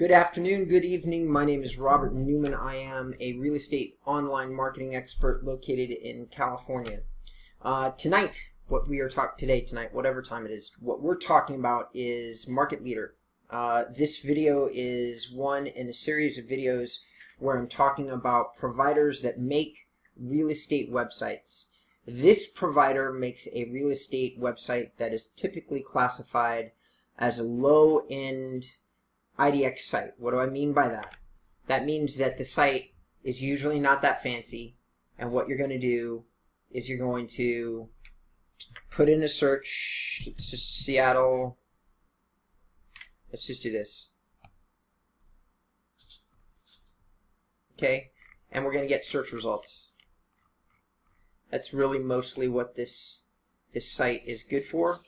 Good afternoon, good evening. My name is Robert Newman. I am a real estate online marketing expert located in California. Uh, tonight, what we are talking today, tonight, whatever time it is, what we're talking about is Market Leader. Uh, this video is one in a series of videos where I'm talking about providers that make real estate websites. This provider makes a real estate website that is typically classified as a low-end IDX site. What do I mean by that? That means that the site is usually not that fancy, and what you're going to do is you're going to put in a search. It's just Seattle. Let's just do this. Okay, and we're going to get search results. That's really mostly what this this site is good for.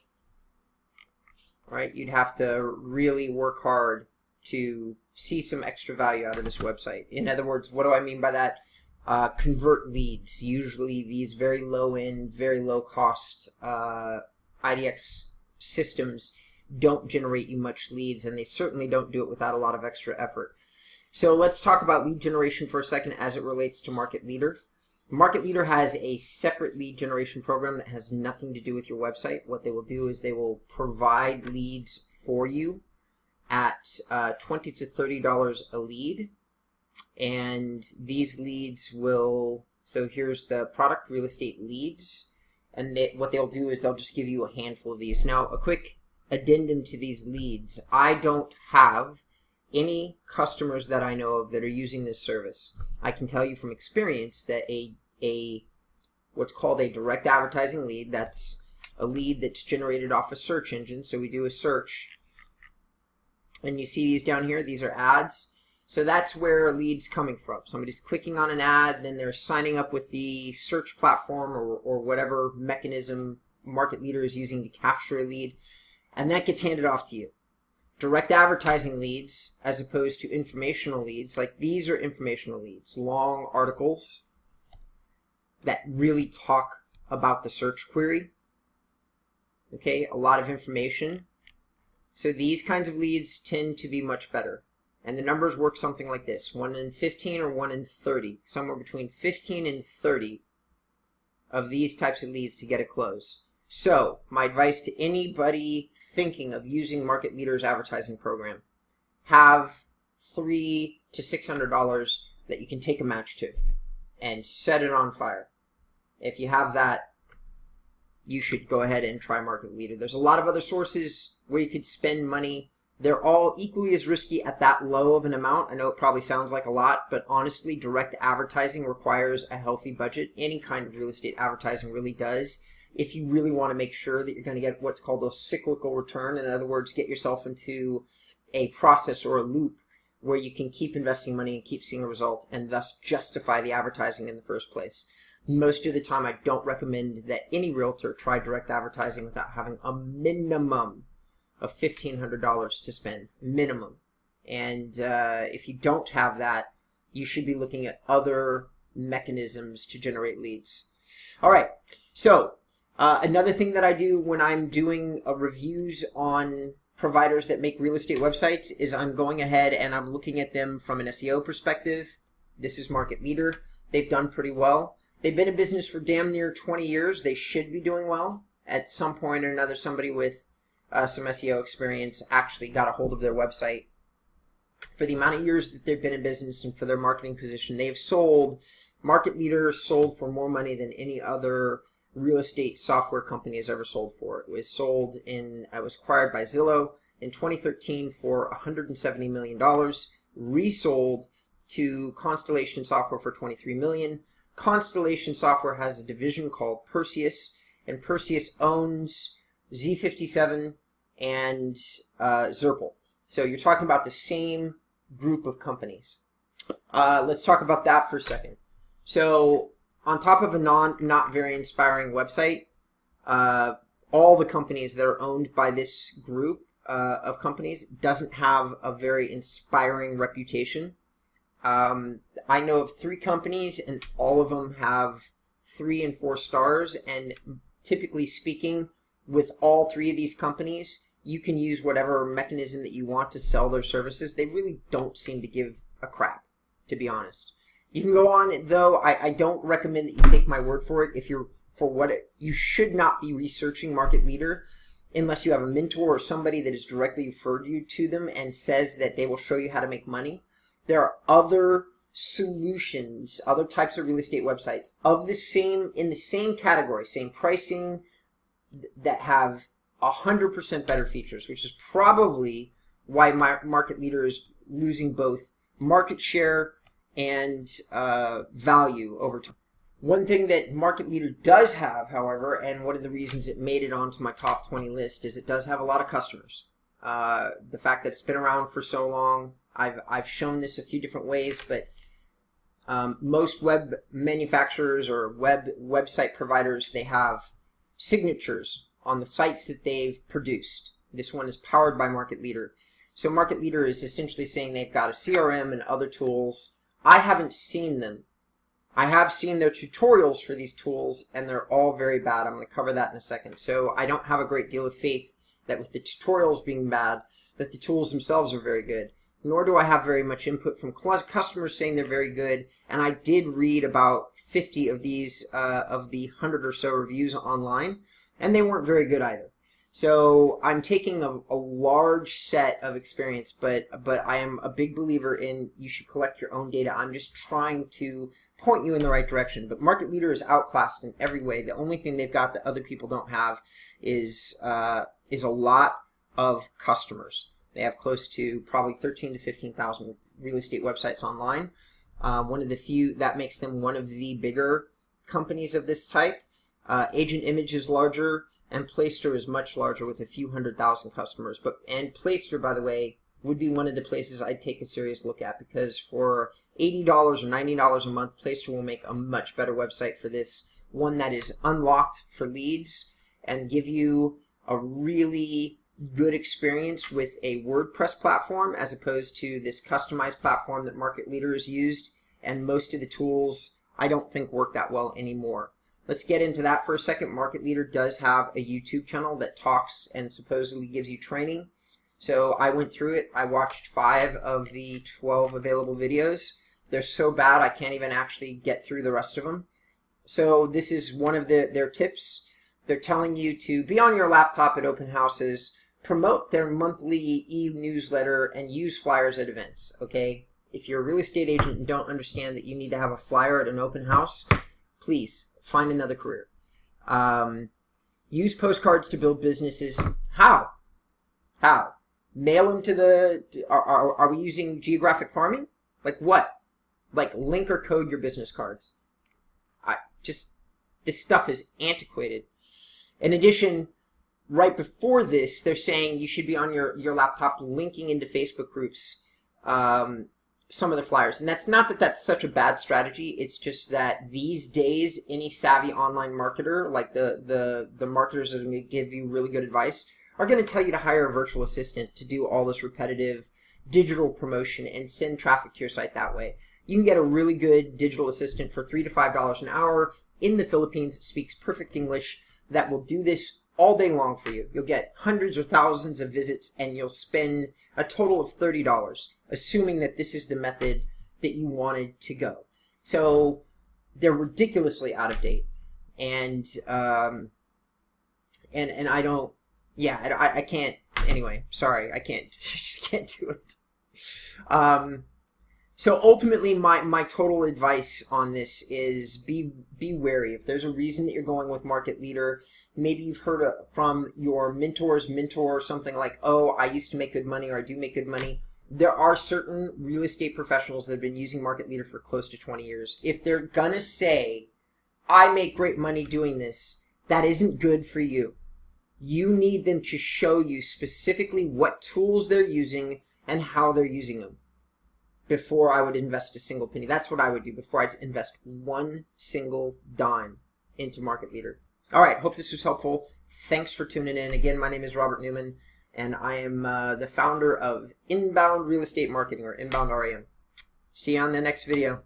Right? You'd have to really work hard to see some extra value out of this website. In other words, what do I mean by that? Uh, convert leads. Usually these very low end, very low cost uh, IDX systems don't generate you much leads and they certainly don't do it without a lot of extra effort. So let's talk about lead generation for a second as it relates to Market Leader. Market Leader has a separate lead generation program that has nothing to do with your website. What they will do is they will provide leads for you at uh, 20 to $30 a lead. And these leads will, so here's the product real estate leads. And they, what they'll do is they'll just give you a handful of these. Now, a quick addendum to these leads. I don't have any customers that I know of that are using this service. I can tell you from experience that a, a what's called a direct advertising lead, that's a lead that's generated off a search engine. So we do a search and you see these down here, these are ads. So that's where lead's coming from. Somebody's clicking on an ad, then they're signing up with the search platform or, or whatever mechanism market leader is using to capture a lead, and that gets handed off to you. Direct advertising leads, as opposed to informational leads, like these are informational leads, long articles that really talk about the search query. Okay, a lot of information. So these kinds of leads tend to be much better. And the numbers work something like this. 1 in 15 or 1 in 30. Somewhere between 15 and 30 of these types of leads to get a close. So, my advice to anybody thinking of using Market Leader's advertising program, have three to six hundred dollars that you can take a match to and set it on fire. If you have that, you should go ahead and try Market Leader. There's a lot of other sources where you could spend money. They're all equally as risky at that low of an amount. I know it probably sounds like a lot, but honestly, direct advertising requires a healthy budget. Any kind of real estate advertising really does. If you really want to make sure that you're going to get what's called a cyclical return, in other words, get yourself into a process or a loop where you can keep investing money and keep seeing a result and thus justify the advertising in the first place. Most of the time, I don't recommend that any realtor try direct advertising without having a minimum of $1,500 to spend, minimum. And uh, if you don't have that, you should be looking at other mechanisms to generate leads. All right, so uh, another thing that I do when I'm doing uh, reviews on providers that make real estate websites is I'm going ahead and I'm looking at them from an SEO perspective. This is Market Leader. They've done pretty well. They've been in business for damn near 20 years. They should be doing well. At some point or another, somebody with uh, some SEO experience actually got a hold of their website. For the amount of years that they've been in business and for their marketing position, they've sold, market leader sold for more money than any other real estate software company has ever sold for. It was sold in, it was acquired by Zillow in 2013 for $170 million, resold to Constellation Software for $23 million, Constellation Software has a division called Perseus, and Perseus owns Z57 and uh, Zurple. So you're talking about the same group of companies. Uh, let's talk about that for a second. So on top of a non not very inspiring website, uh, all the companies that are owned by this group uh, of companies doesn't have a very inspiring reputation. Um, I know of three companies, and all of them have three and four stars. And typically speaking, with all three of these companies, you can use whatever mechanism that you want to sell their services. They really don't seem to give a crap, to be honest. You can go on, though. I, I don't recommend that you take my word for it. If you're for what it, you should not be researching market leader unless you have a mentor or somebody that has directly referred you to them and says that they will show you how to make money. There are other solutions, other types of real estate websites of the same in the same category, same pricing that have 100% better features, which is probably why my market leader is losing both market share and uh, value over time. One thing that Market Leader does have, however, and one of the reasons it made it onto my top 20 list is it does have a lot of customers. Uh, the fact that it's been around for so long, I've, I've shown this a few different ways, but um, most web manufacturers or web website providers, they have signatures on the sites that they've produced. This one is powered by Market Leader. So Market Leader is essentially saying they've got a CRM and other tools. I haven't seen them I have seen their tutorials for these tools, and they're all very bad. I'm going to cover that in a second. So I don't have a great deal of faith that with the tutorials being bad, that the tools themselves are very good. Nor do I have very much input from customers saying they're very good. And I did read about 50 of these, uh, of the 100 or so reviews online, and they weren't very good either. So I'm taking a, a, large set of experience, but but I am a big believer in you should collect your own data. I'm just trying to point you in the right direction. But market leader is outclassed in every way. The only thing they've got that other people don't have is uh, is a lot of customers. They have close to probably 13 to 15,000 real estate websites online. Um, one of the few that makes them one of the bigger companies of this type. Uh, Agent Image is larger and Placester is much larger with a few hundred thousand customers. But and Placester, by the way, would be one of the places I'd take a serious look at because for $80 or $90 a month, Placester will make a much better website for this. One that is unlocked for leads and give you a really good experience with a WordPress platform as opposed to this customized platform that Market Leader has used. And most of the tools I don't think work that well anymore. Let's get into that for a second. Market Leader does have a YouTube channel that talks and supposedly gives you training. So I went through it. I watched five of the 12 available videos. They're so bad I can't even actually get through the rest of them. So this is one of the, their tips. They're telling you to be on your laptop at open houses, promote their monthly e-newsletter, and use flyers at events, okay? If you're a real estate agent and don't understand that you need to have a flyer at an open house, please find another career. Um, use postcards to build businesses. How? How? Mail them to the. Are, are, are we using geographic farming? Like what? Like link or code your business cards. I just this stuff is antiquated. In addition, right before this, they're saying you should be on your your laptop linking into Facebook groups um, some of the flyers. And that's not that that's such a bad strategy. It's just that these days, any savvy online marketer, like the, the, the marketers that are going to give you really good advice, are going to tell you to hire a virtual assistant to do all this repetitive digital promotion and send traffic to your site that way. You can get a really good digital assistant for three to five dollars an hour in the Philippines, speaks perfect English, that will do this all day long for you. You'll get hundreds or thousands of visits and you'll spend a total of $30, assuming that this is the method that you wanted to go. So they're ridiculously out of date. And, um, and, and I don't, yeah, I, I can't, anyway, sorry, I can't, just can't do it. Um, so ultimately, my, my total advice on this is be be wary. If there's a reason that you're going with market leader, maybe you've heard uh, from your mentor's mentor something like, "Oh, I used to make good money," or "I do make good money." There are certain real estate professionals that have been using market leader for close to 20 years. If they're gonna say, "I make great money doing this," that isn't good for you. You need them to show you specifically what tools they're using and how they're using them before I would invest a single penny. That's what I would do before I invest one single dime into Market Leader. All right, hope this was helpful. Thanks for tuning in. Again, my name is Robert Newman, and I am uh, the founder of Inbound Real Estate Marketing, or Inbound REM. See you on the next video.